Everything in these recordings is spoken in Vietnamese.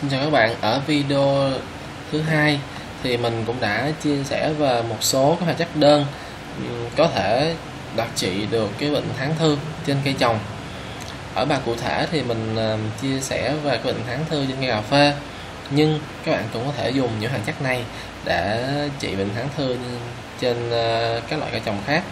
Xin chào các bạn, ở video thứ hai thì mình cũng đã chia sẻ về một số các hoạt chất đơn có thể đặc trị được cái bệnh tháng thư trên cây trồng. Ở bài cụ thể thì mình ờ, chia sẻ về cái bệnh tháng thư trên cây cà phê. Nhưng các bạn cũng có thể dùng những hoạt chất này để trị bệnh tháng thư trên ờ, các loại cây trồng khác.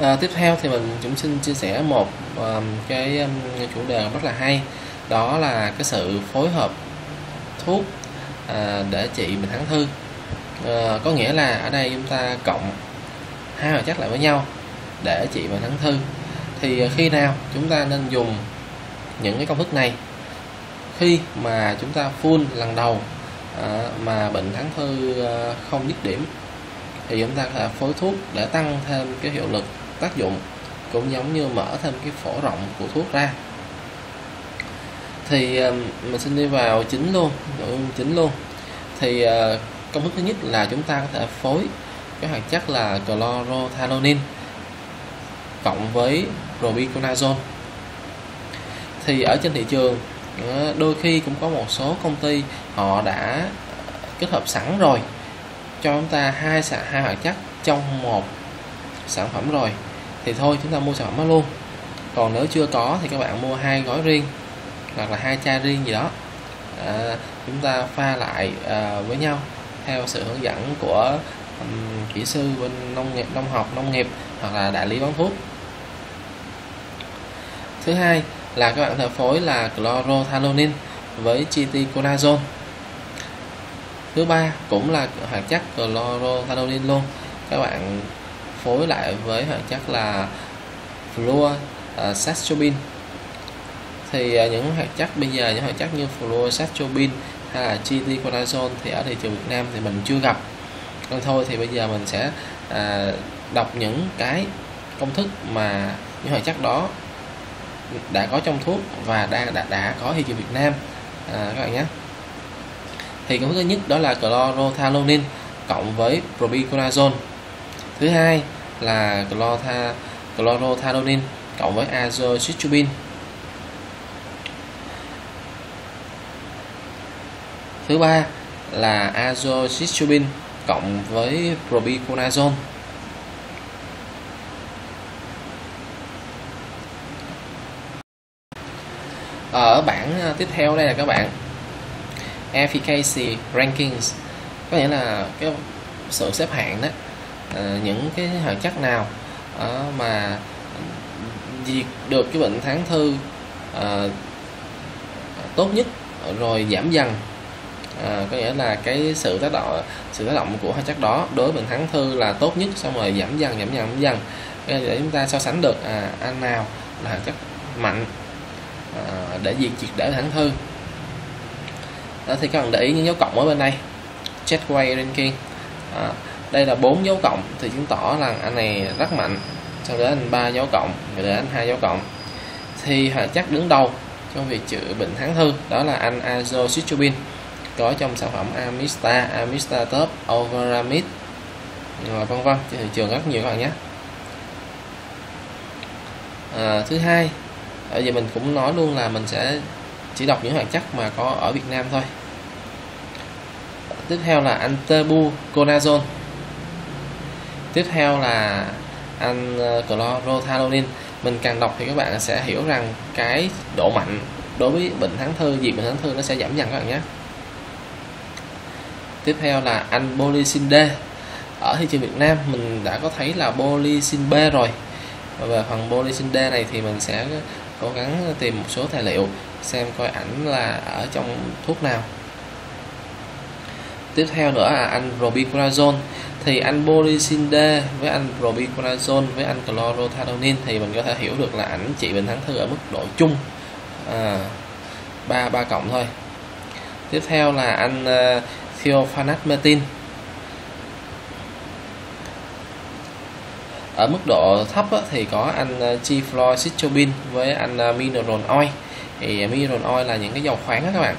À, tiếp theo thì mình cũng xin chia sẻ một um, cái um, chủ đề rất là hay đó là cái sự phối hợp thuốc à, để trị bệnh thắng thư. À, có nghĩa là ở đây chúng ta cộng hai hoạt chất lại với nhau để trị bệnh thắng thư. Thì khi nào chúng ta nên dùng những cái công thức này? Khi mà chúng ta phun lần đầu à, mà bệnh thắng thư à, không dứt điểm thì chúng ta có thể phối thuốc để tăng thêm cái hiệu lực tác dụng cũng giống như mở thêm cái phổ rộng của thuốc ra thì ờ, mình xin đi vào chính luôn, nội dung chính luôn. Thì ờ, công thức thứ nhất là chúng ta có thể phối cái hoạt chất là chlorothalonil cộng với propiconazole thì ở trên thị trường ờ, đôi khi cũng có một số công ty họ đã kết hợp sẵn rồi, cho chúng ta hai hai hoạt chất trong một sản phẩm rồi, thì thôi chúng ta mua sản phẩm đó luôn. Còn nếu chưa có thì các bạn mua hai gói riêng hoặc là hai chai riêng gì đó à, chúng ta pha lại à, với nhau theo sự hướng dẫn của um, kỹ sư bên nông nghiệp nông học nông nghiệp hoặc là đại lý bán thuốc. Thứ hai là các bạn thể phối là chlorothalonil với chiticonazole thứ ba cũng là hoạt chất chlorothalonil luôn. Các bạn phối lại với hoạt chất là fluoxetropin à, thì à, những hoạt chất bây giờ những hoạt chất như fluoxetropin hay là chiticonazole thì ở thị trường Việt Nam thì mình chưa gặp. Nên thôi thì bây giờ mình sẽ à, đọc những cái công thức mà những hoạt chất đó đã có trong thuốc và đang đã, đã có thị trường Việt Nam. À, các bạn nhé. Thì công thức thứ nhất đó là chlorothalonil cộng với propiconazole thứ hai là chlorotha, chlorothalonil cộng với azoxystrobin thứ ba là azoxystrobin cộng với propiconazole ờ, ở bảng ờ, tiếp theo đây là các bạn. Efficacy rankings. Có nghĩa là cái sự xếp hạng đó ờ, những cái hoạt chất nào mà diệt được cái bệnh tháng thư tốt nhất, rồi giảm dần à, có nghĩa là cái sự tác động sự tác động của hai chất đó đối với bệnh thắng thư là tốt nhất xong rồi giảm dần giảm dần giảm dần. Để chúng ta so sánh được à, ăn nào là chất mạnh à, để diệt triệt để tháng thư. Đó thì các bạn để ý những dấu cộng ở bên đây. Jetway ranking à, đây là bốn dấu cộng thì chứng tỏ là anh này rất mạnh. Sau đó anh ba dấu cộng rồi đến anh hai dấu cộng. Thì hoạt chất đứng đầu trong việc chữa bệnh thắng thư đó là anh azoxystrobin có trong sản phẩm Amista, Amista Top, Overamid và vân vân. Trên thị trường rất nhiều các bạn nhé. À, thứ hai ở giờ mình cũng nói luôn là mình sẽ chỉ đọc những hoạt chất mà có ở Việt Nam thôi. Tiếp theo là antebuconazole. Tiếp theo là anh mình càng đọc thì các bạn sẽ hiểu rằng cái độ mạnh đối với bệnh thắng thư diệt bệnh thắng thư nó sẽ giảm dần các bạn nhé tiếp theo là anh polysin D ở thị trường Việt Nam mình đã có thấy là polysin B rồi. Và về phần polysin D này thì mình sẽ cố gắng tìm một số tài liệu xem coi ảnh là ở trong thuốc nào. Tiếp theo nữa là anh propiconazole thì anh polysin D với anh propiconazole với anh chlorothalonil thì mình có thể hiểu được là ảnh trị bệnh thắng thư ở mức độ chung. À, 3 3 cộng thôi. Tiếp theo là anh uh, thiophanatmetin ở mức độ thấp thì có anh ờ, uh, chiflocytobin với anh ờ, mineral oil. Thì ờ, mineral oil là những cái dầu khoáng đó các bạn.